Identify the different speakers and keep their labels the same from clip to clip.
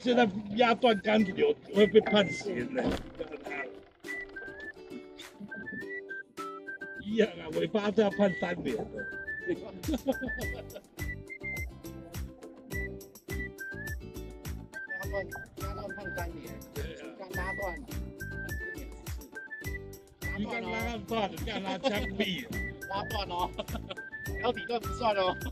Speaker 1: 现在压断杆流会被判刑的。一样啊，尾巴都要判三年的。
Speaker 2: 拉断，拉断判三年，刚拉断，
Speaker 1: 你刚拉断，你干拉枪毙，
Speaker 2: 拉断哦，腰底断不算哦。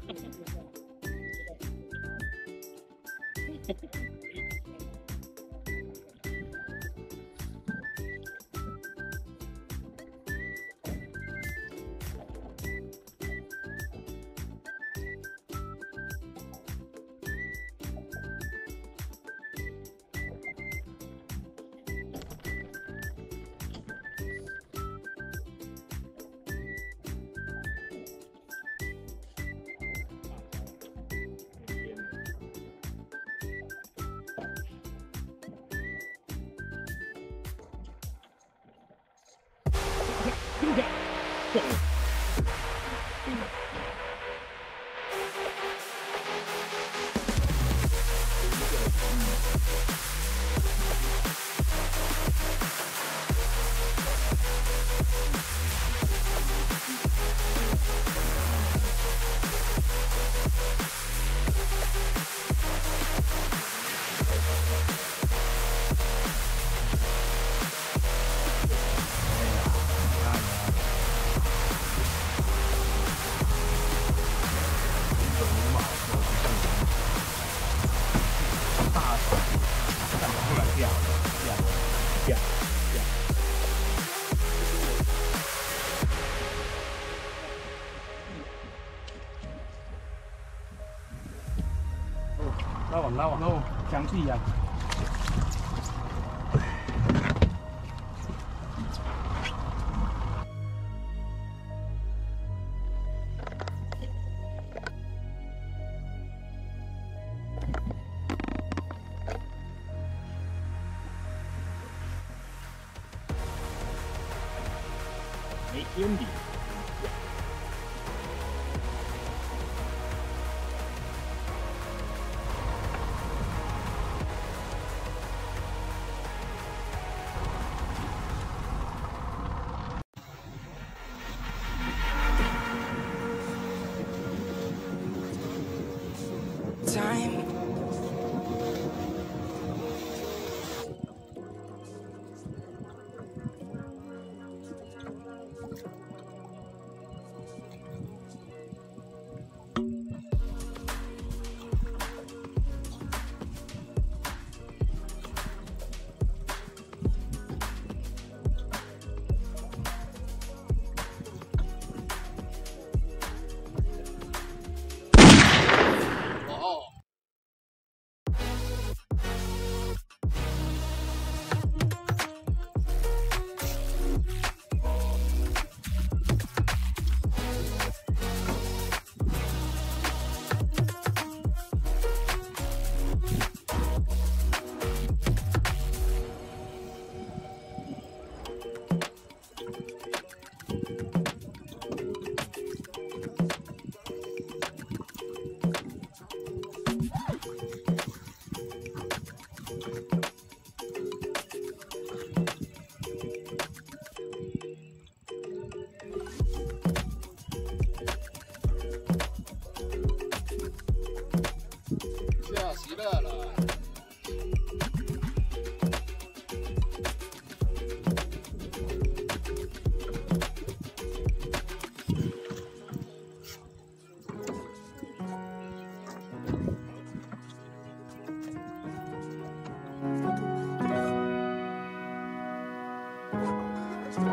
Speaker 2: two down.
Speaker 3: 拉网拉网，哦，详细呀。
Speaker 1: 天理。
Speaker 4: 兵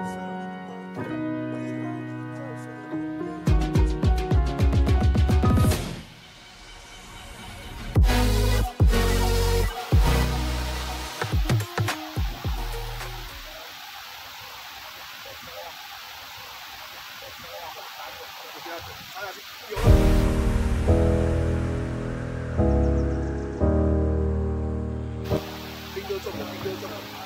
Speaker 4: 哥中了，兵哥中了。